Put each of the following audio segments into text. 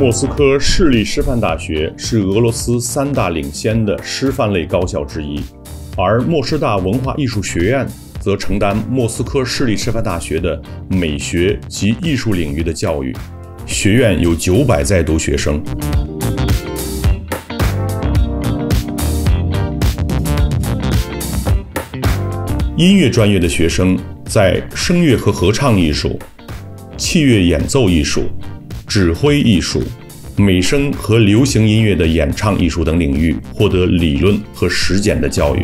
莫斯科市立师范大学是俄罗斯三大领先的师范类高校之一，而莫师大文化艺术学院则承担莫斯科市立师范大学的美学及艺术领域的教育。学院有九百在读学生。音乐专业的学生在声乐和合唱艺术、器乐演奏艺术。指挥艺术、美声和流行音乐的演唱艺术等领域获得理论和实践的教育。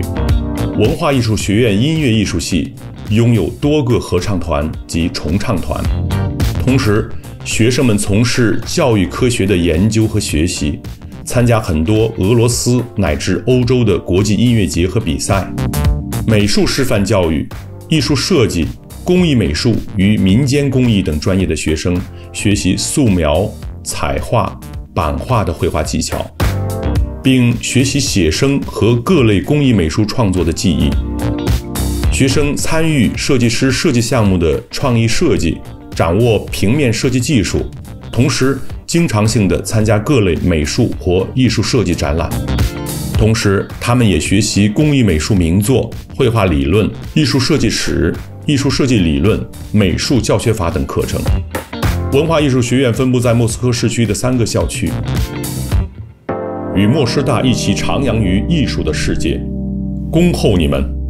文化艺术学院音乐艺术系拥有多个合唱团及重唱团，同时学生们从事教育科学的研究和学习，参加很多俄罗斯乃至欧洲的国际音乐节和比赛。美术师范教育、艺术设计。工艺美术与民间工艺等专业的学生学习素描、彩画、版画的绘画技巧，并学习写生和各类工艺美术创作的技艺。学生参与设计师设计项目的创意设计，掌握平面设计技术，同时经常性的参加各类美术或艺术设计展览。同时，他们也学习工艺美术名作、绘画理论、艺术设计史。艺术设计理论、美术教学法等课程。文化艺术学院分布在莫斯科市区的三个校区，与莫师大一起徜徉于艺术的世界。恭候你们！